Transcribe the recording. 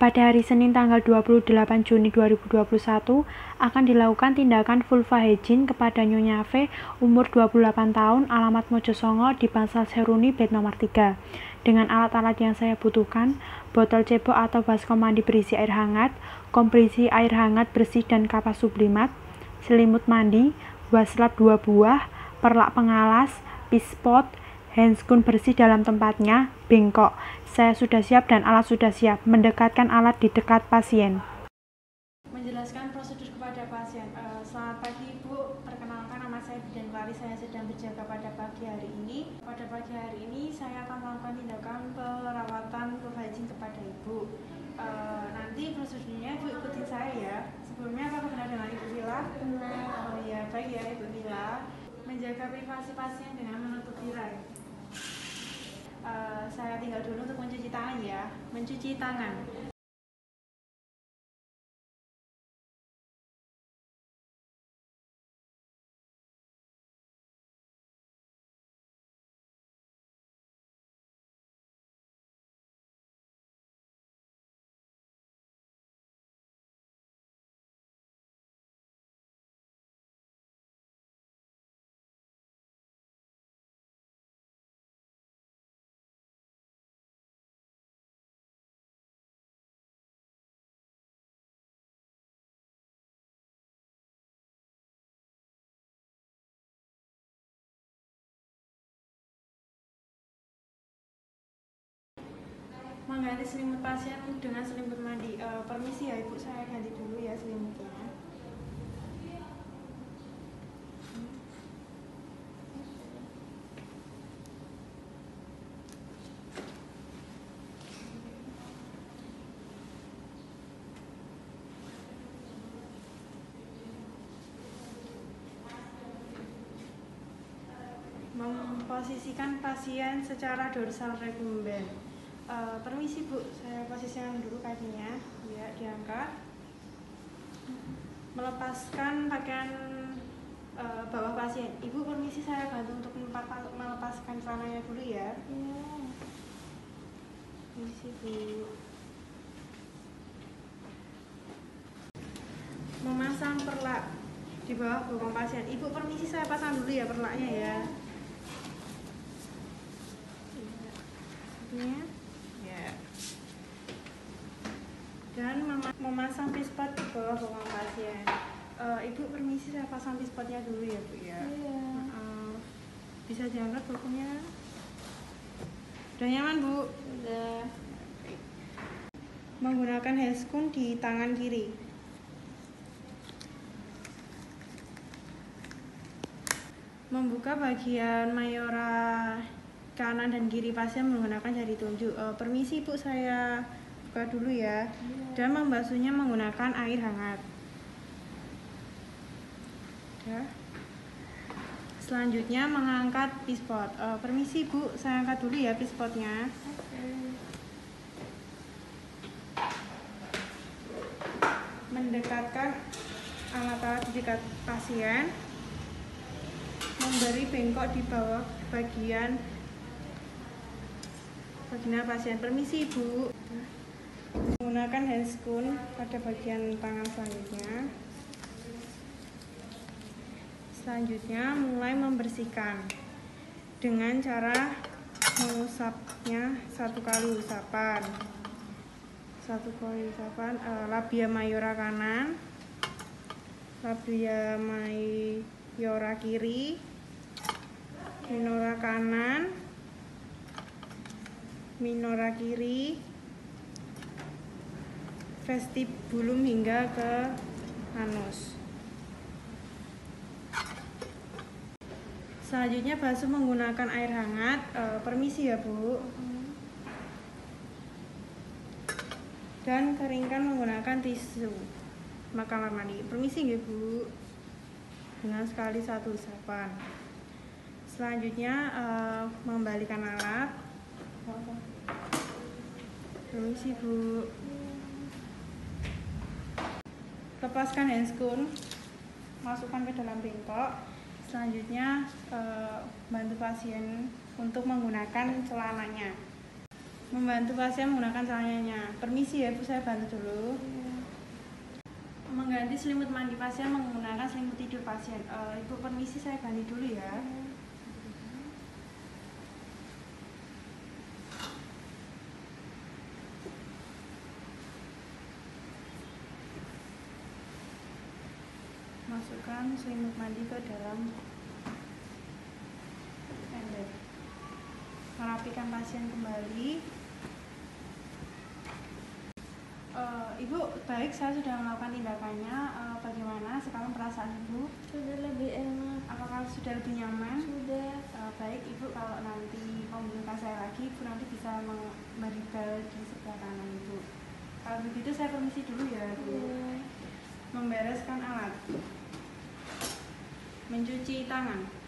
pada hari Senin tanggal 28 Juni 2021 akan dilakukan tindakan vulva hygiene kepada Nyonya V umur 28 tahun alamat Mojosongo di Bansal Seruni bed nomor 3 dengan alat-alat yang saya butuhkan botol cebok atau baskom mandi berisi air hangat kompresi air hangat bersih dan kapas sublimat selimut mandi waslap 2 buah perlak pengalas pispot handscoon bersih dalam tempatnya bengkok saya sudah siap dan alat sudah siap. Mendekatkan alat di dekat pasien. Menjelaskan prosedur kepada pasien. Uh, selamat pagi Ibu, perkenalkan nama saya Bidan Lari. Saya sedang berjaga pada pagi hari ini. Pada pagi hari ini saya akan melakukan tindakan perawatan providing kepada Ibu. Uh, nanti prosedurnya Ibu ikutin saya ya. Sebelumnya apa benar dengan Ibu Vila? Benar. Oh ya, baik ya Ibu Vila. Menjaga privasi pasien dengan menutup tirai. Saya tinggal dulu untuk mencuci tangan ya. Mencuci tangan. Mengganti selimut pasien dengan selimut mandi. Uh, permisi ya ibu, saya ganti dulu ya selimutnya. Memposisikan pasien secara dorsal recumbent. Uh, permisi bu, saya posisikan dulu kakinya, ya diangkat. Melepaskan pakaian uh, bawah pasien. Ibu permisi saya bantu untuk melepaskan celananya dulu ya. Permisi bu. Memasang perlak di bawah bokong pasien. Ibu permisi saya pasang dulu ya perlaknya ya. Iya. Ya. Dan mem memasang pispot di bawah bokong pasien. Uh, Ibu pasang pispotnya dulu ya Bu ya. Iya. Uh, bisa diangkat bokongnya. Udah nyaman Bu? Udah. Menggunakan handscoon di tangan kiri. Membuka bagian mayora kanan dan kiri pasien menggunakan jari tunjuk. Uh, permisi Bu, saya buka dulu ya. Dan membasuhnya menggunakan air hangat. Ya. Selanjutnya mengangkat pispot. Uh, permisi Bu, saya angkat dulu ya pispotnya. Oke. Mendekatkan alat-alat di dekat pasien. Memberi bengkok di bawah bagian vagina pasien. Permisi Ibu. Menggunakan handscoon pada bagian tangan selanjutnya. Selanjutnya mulai membersihkan dengan cara mengusapnya satu kali usapan. Satu kali usapan eh, labia mayora kanan, labia mayora kiri, minora kanan, minora kiri, vestibulum hingga ke anus. Selanjutnya basuh menggunakan air hangat. E, permisi ya Bu. Dan keringkan menggunakan tisu kamar mandi. Permisi ya Bu. Dengan sekali satu usapan. Selanjutnya e, membalikan alat. Permisi Bu. Lepaskan handscoon, masukkan ke dalam bengkok. Selanjutnya eh, bantu pasien untuk menggunakan celananya. membantu pasien menggunakan celananya. Permisi ya Bu, saya bantu dulu. Mengganti selimut mandi pasien menggunakan selimut tidur pasien. Eh, Ibu permisi saya ganti dulu ya. Masukkan selimut mandi ke dalam ember. Merapikan pasien kembali. Eh, Ibu, baik saya sudah melakukan tindakannya. Eh, bagaimana sekarang perasaan Ibu? Sudah lebih enak. Apakah sudah lebih nyaman? Sudah. Eh, baik Ibu, kalau nanti membutuhkan saya lagi, Ibu nanti bisa memberi bel di sebelah kanan Ibu. Kalau begitu saya permisi dulu ya. Membereskan alat. Mencuci tangan.